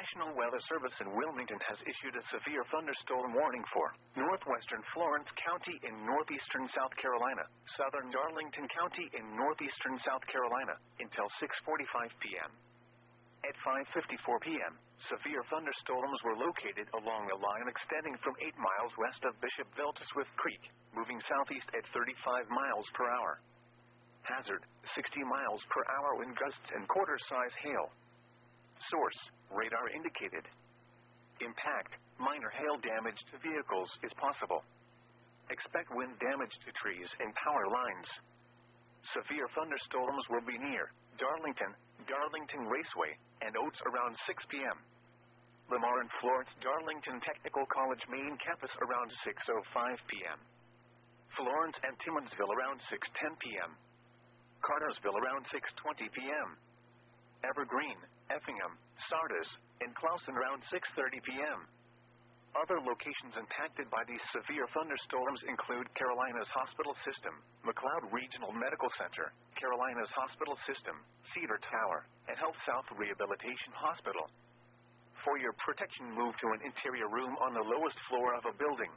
National Weather Service in Wilmington has issued a severe thunderstorm warning for northwestern Florence County in northeastern South Carolina, southern Darlington County in northeastern South Carolina until 6:45 p.m. At 5:54 p.m., severe thunderstorms were located along a line extending from 8 miles west of Bishopville to Swift Creek, moving southeast at 35 miles per hour. Hazard, 60 miles per hour wind gusts and quarter-size hail. Source, radar indicated. Impact, minor hail damage to vehicles is possible. Expect wind damage to trees and power lines. Severe thunderstorms will be near Darlington, Darlington Raceway, and Oates around 6 p.m. Lamar and Florence Darlington Technical College main campus around 6.05 p.m. Florence and Timmonsville around 6.10 p.m. Cartersville around 6.20 p.m. Evergreen, Effingham, Sardis, and Clawson around 6.30 p.m. Other locations impacted by these severe thunderstorms include Carolinas Hospital System, McLeod Regional Medical Center, Carolinas Hospital System, Cedar Tower, and Health South Rehabilitation Hospital. For your protection, move to an interior room on the lowest floor of a building.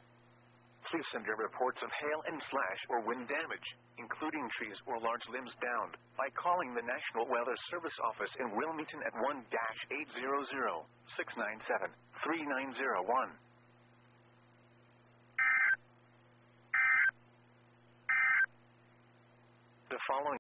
Please send your reports of hail and slash or wind damage, including trees or large limbs downed, by calling the National Weather Service office in Wilmington at 1-800-697-3901. The following